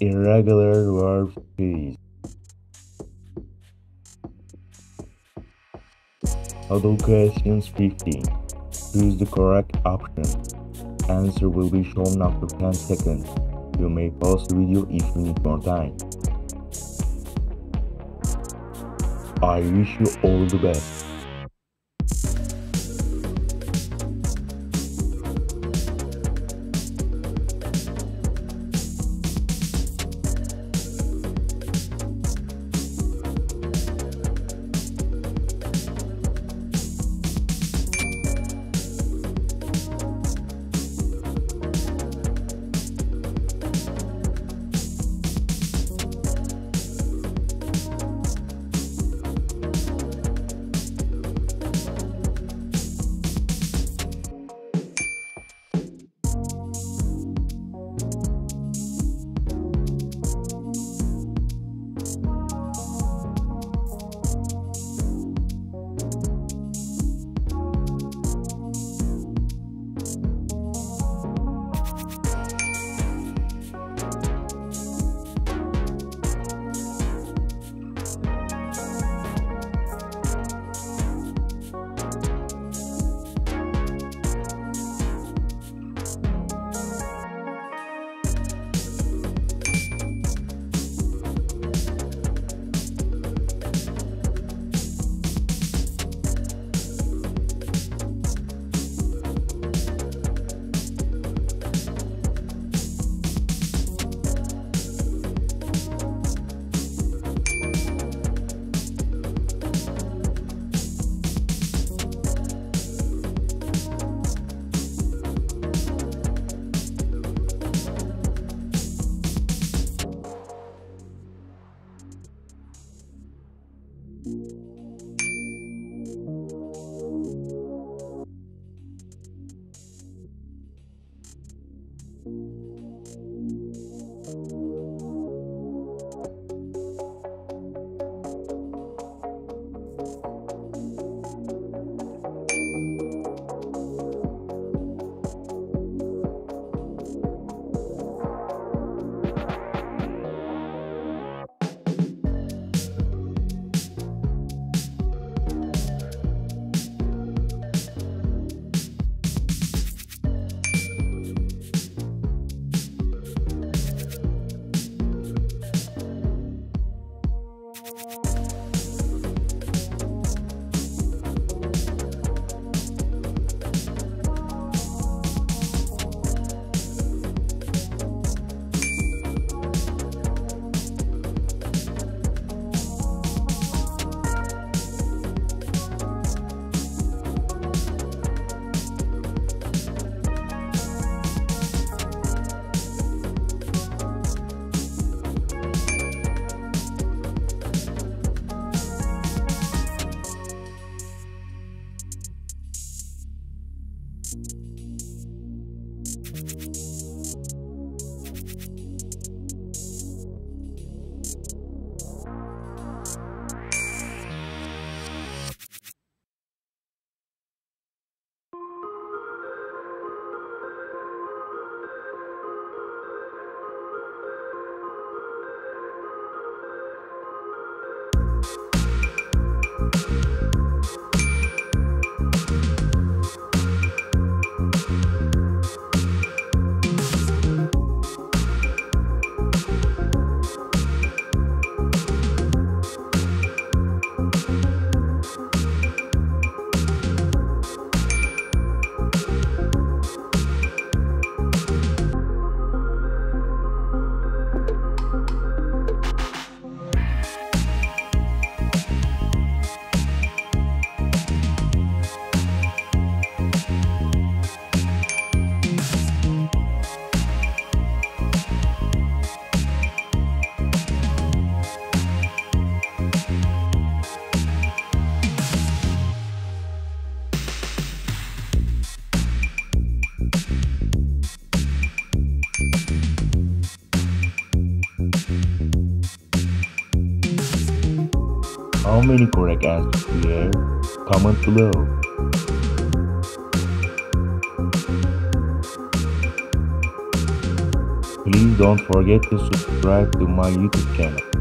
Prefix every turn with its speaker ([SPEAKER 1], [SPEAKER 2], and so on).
[SPEAKER 1] irregular verb phrase. Huddle questions 15. Choose the correct option. Answer will be shown after 10 seconds. You may pause the video if you need more time. I wish you all the best. How many correct answers have? Comment below. Please don't forget to subscribe to my YouTube channel.